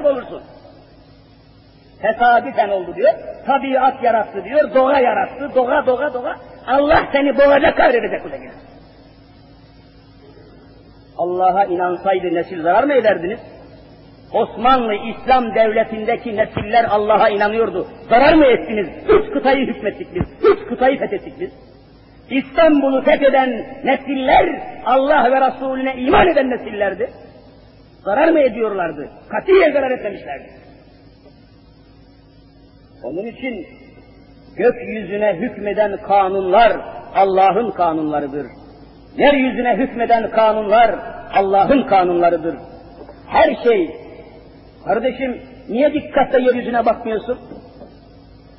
nasip olursun. Tesadüfen oldu diyor. Tabiat yarattı diyor. Doğa yarattı. Doğa doğa doğa. Allah seni boğacak kahredecek bu şekilde. Allah'a inansaydı nesil zarar mı ederdiniz? Osmanlı İslam devletindeki nesiller Allah'a inanıyordu. Zarar mı ettiniz? Üç kıtayı hükmettik biz. Üç kıtayı fethettik biz. İstanbul'u fetheden nesiller Allah ve Resulüne iman eden nesillerdi. Zarar mı ediyorlardı? Katiyen zarar etmemişlerdi. Onun için gökyüzüne hükmeden kanunlar Allah'ın kanunlarıdır. Yeryüzüne hükmeden kanunlar Allah'ın kanunlarıdır. Her şey, kardeşim niye dikkatle yeryüzüne bakmıyorsun?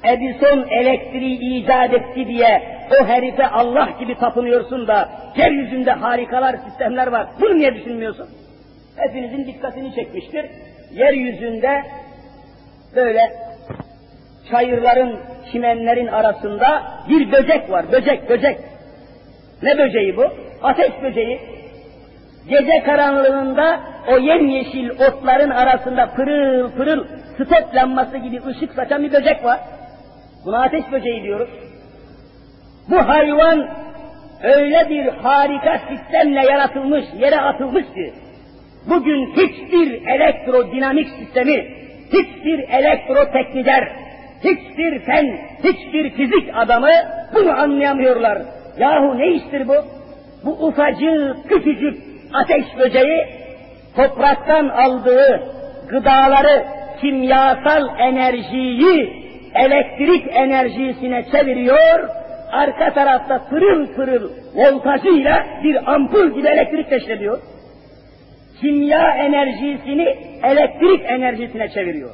Edison elektriği icat etti diye o herife Allah gibi tapınıyorsun da yeryüzünde harikalar, sistemler var. Bunu niye düşünmüyorsun? Hepinizin dikkatini çekmiştir. Yeryüzünde böyle çayırların, çimenlerin arasında bir böcek var. Böcek, böcek. Ne böceği bu? Ateş böceği. Gece karanlığında o yemyeşil otların arasında pırıl pırıl stop lambası gibi ışık saçan bir böcek var. Buna ateş böceği diyoruz. Bu hayvan öyle bir harika sistemle yaratılmış, yere atılmış ki, bugün hiçbir elektrodinamik sistemi, hiçbir elektrotekniker, hiçbir fen, hiçbir fizik adamı bunu anlayamıyorlar. Yahu ne iştir bu? Bu ufacık, küçücük ateş böceği topraktan aldığı gıdaları, kimyasal enerjiyi elektrik enerjisine çeviriyor, arka tarafta pırıl pırıl voltajıyla bir ampul gibi elektrik teşlediyor. Kimya enerjisini elektrik enerjisine çeviriyor.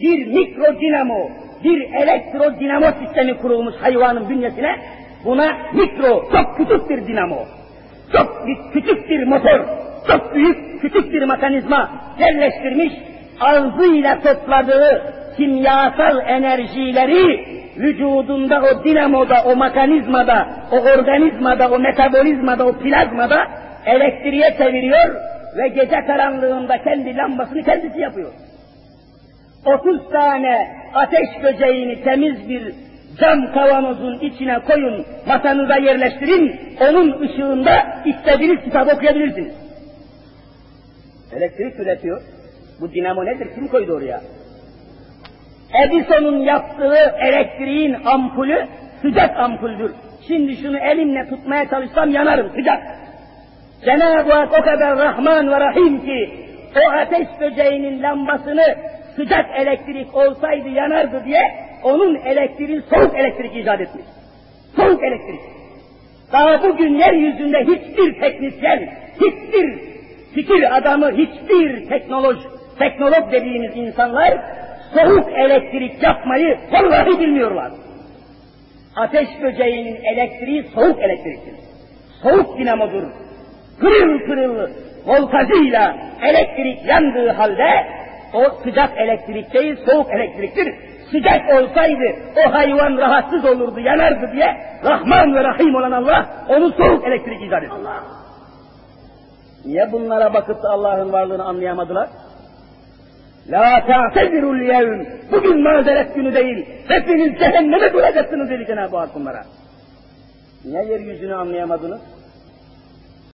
Bir mikro dinamo, bir elektro dinamo sistemi kurulmuş hayvanın bünyesine, buna mikro, çok küçük bir dinamo, çok küçük bir motor, çok büyük, küçük bir mekanizma yerleştirmiş, ağzıyla topladığı kimyasal enerjileri vücudunda o dinamoda, o mekanizmada, o organizmada, o metabolizmada, o plazmada elektriğe çeviriyor ve gece karanlığında kendi lambasını kendisi yapıyor. 30 tane ateş böceğini temiz bir cam kavanozun içine koyun, masanıza yerleştirin, onun ışığında istediğiniz kitap okuyabilirsiniz. Elektrik üretiyor. Bu dinamo nedir? Kim koydu oraya? Edison'un yaptığı elektriğin ampulü sıcak ampuldür. Şimdi şunu elimle tutmaya çalışsam yanarım sıcak. Cenab-ı Hak o kadar Rahman ve Rahim ki o ateş böceğinin lambasını sıcak elektrik olsaydı yanardı diye onun elektriği soğuk elektrik icat etmiş. Soğuk elektrik. Daha bugün yeryüzünde hiçbir teknisyen, hiçbir fikir adamı, hiçbir teknoloj, teknolog dediğimiz insanlar soğuk elektrik yapmayı vallahi bilmiyorlar. Ateş böceğinin elektriği soğuk elektriktir. Soğuk dinamodur. Pırıl pırıl voltajıyla elektrik yandığı halde o sıcak elektrik değil, soğuk elektriktir. Sıcak olsaydı o hayvan rahatsız olurdu, yanardı diye Rahman ve Rahim olan Allah onu soğuk elektrik icat etti. Niye bunlara bakıp da Allah'ın varlığını anlayamadılar? La ta'tezirul yevm. Bugün mazeret günü değil. Hepiniz cehenneme duracaksınız dedi Cenab-ı Hak bunlara. Niye yeryüzünü anlayamadınız?